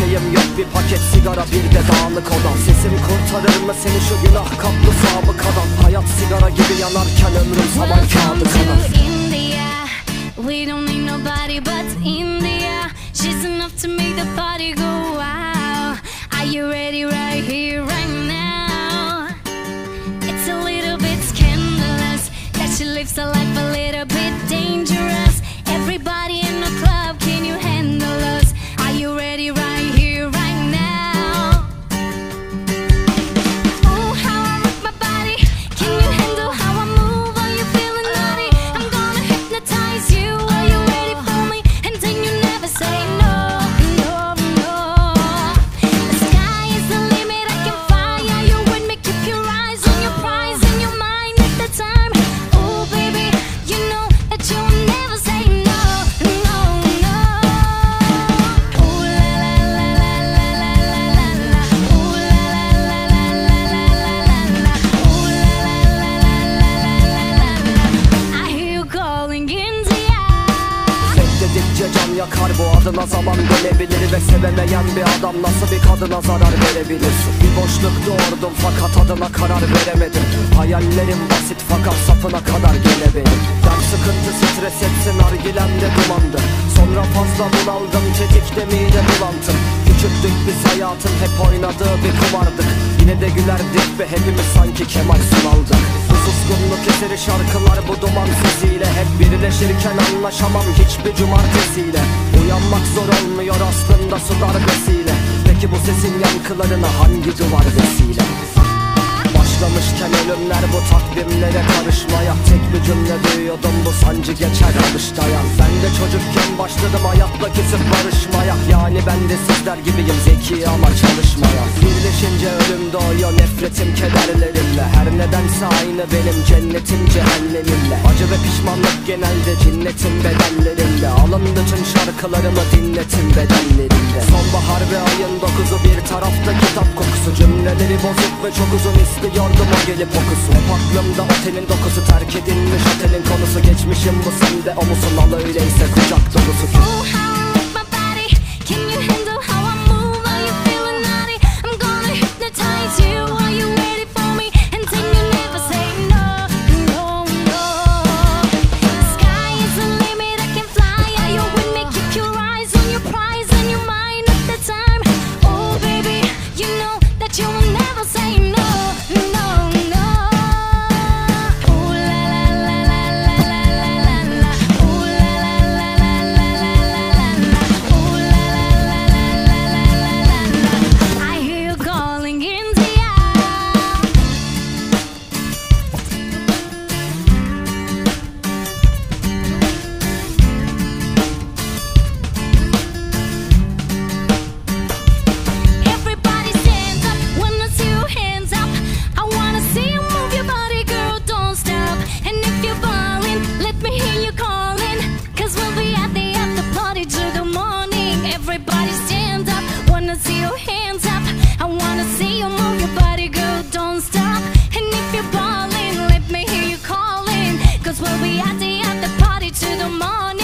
şeyim yok. Bir paket sigara bir de dağınık olan Sesim kurtarır mı seni şu günah kaplı sabıkadan? Hayat sigara gibi yanarken ömrüm saman kağıdı kadar yakar bu adına zaman gelebilir Ve sevemeyen bir adam nasıl bir kadına zarar verebilir? Bir boşluk doğurdum fakat adına karar veremedim. Hayallerim basit fakat sapına kadar gelemedim Dert sıkıntı stres hepsi nargilemde dumandı Sonra fazla bunaldım tetikte mide bulantım. Küçüktük biz hayatın hep oynadığı bir kumardık. Yine de gülerdik ve hepimiz sanki Kemal Sunal'dık Suskunluk eseri şarkılar bu duman sesiyle. Hep birleşirken anlaşamam hiçbir cumartesiyle. Uyanmak zor olmuyor aslında su darbesiyle. Peki bu sesin yankılarına hangi duvar vesile? Başlamışken ölümler bu takvimlere karışmaya Tek bir cümle duyuyordum. Bu sancı geçer alış dayan Ben de çocukken başladım hayatla küsüp barışmaya. Yani ben de sizler gibiyim zeki ama çalışmaya. Birleşince ölüm doğuyor nefretim kederlerimle. Her nedense aynı benim cennetim cehennemimle. Acı ve pişmanlık genelde cinnetin bedellerinde Alındı tüm şarkılarımı dinletin bedenlerinde Sonbahar ve ayın dokuzu bir tarafta kitap kokusu. Cümleleri bozuk ve çok uzun istiyordum o gelip okusu. Hep aklımda otelin dokusu terk edilmiş otelin konusu. Geçmişim bu sende o musun? Al sacro jack the morning.